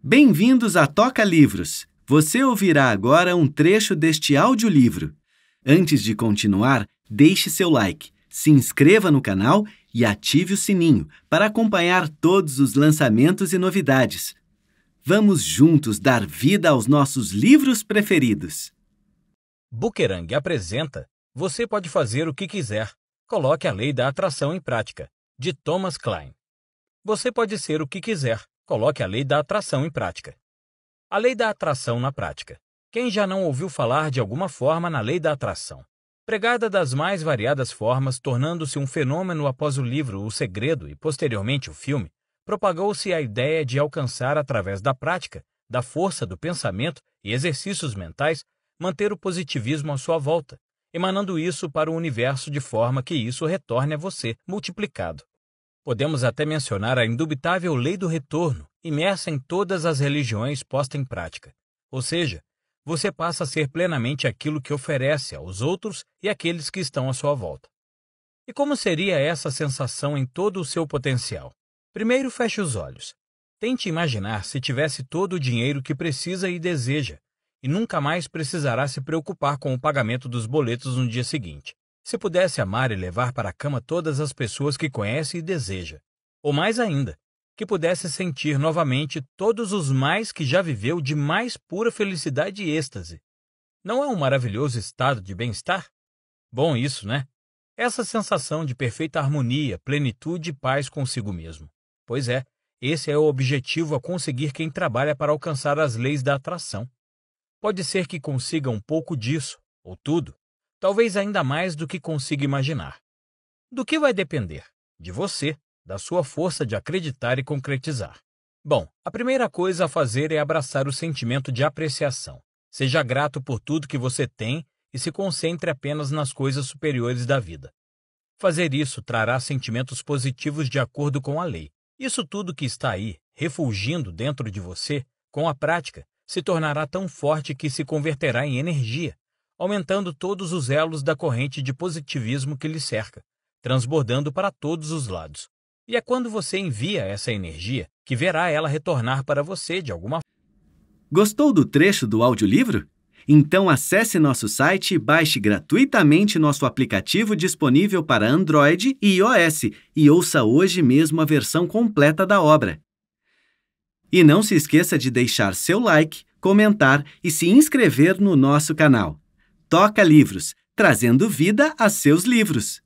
Bem-vindos a Toca Livros. Você ouvirá agora um trecho deste audiolivro. Antes de continuar, deixe seu like, se inscreva no canal e ative o sininho para acompanhar todos os lançamentos e novidades. Vamos juntos dar vida aos nossos livros preferidos. Bukerang apresenta Você pode fazer o que quiser. Coloque a lei da atração em prática, de Thomas Klein. Você pode ser o que quiser. Coloque a lei da atração em prática. A lei da atração na prática. Quem já não ouviu falar de alguma forma na lei da atração? Pregada das mais variadas formas, tornando-se um fenômeno após o livro O Segredo e posteriormente o filme, propagou-se a ideia de alcançar através da prática, da força do pensamento e exercícios mentais, manter o positivismo à sua volta, emanando isso para o universo de forma que isso retorne a você multiplicado. Podemos até mencionar a indubitável lei do retorno, imersa em todas as religiões posta em prática. Ou seja, você passa a ser plenamente aquilo que oferece aos outros e àqueles que estão à sua volta. E como seria essa sensação em todo o seu potencial? Primeiro, feche os olhos. Tente imaginar se tivesse todo o dinheiro que precisa e deseja, e nunca mais precisará se preocupar com o pagamento dos boletos no dia seguinte. Se pudesse amar e levar para a cama todas as pessoas que conhece e deseja, ou mais ainda, que pudesse sentir novamente todos os mais que já viveu de mais pura felicidade e êxtase. Não é um maravilhoso estado de bem-estar? Bom isso, né? Essa sensação de perfeita harmonia, plenitude e paz consigo mesmo. Pois é, esse é o objetivo a conseguir quem trabalha para alcançar as leis da atração. Pode ser que consiga um pouco disso, ou tudo, talvez ainda mais do que consiga imaginar. Do que vai depender? De você, da sua força de acreditar e concretizar. Bom, a primeira coisa a fazer é abraçar o sentimento de apreciação. Seja grato por tudo que você tem e se concentre apenas nas coisas superiores da vida. Fazer isso trará sentimentos positivos de acordo com a lei. Isso tudo que está aí, refulgindo dentro de você, com a prática, se tornará tão forte que se converterá em energia, aumentando todos os elos da corrente de positivismo que lhe cerca, transbordando para todos os lados. E é quando você envia essa energia que verá ela retornar para você de alguma forma. Gostou do trecho do audiolivro? Então acesse nosso site e baixe gratuitamente nosso aplicativo disponível para Android e iOS e ouça hoje mesmo a versão completa da obra. E não se esqueça de deixar seu like, comentar e se inscrever no nosso canal. Toca Livros, trazendo vida a seus livros.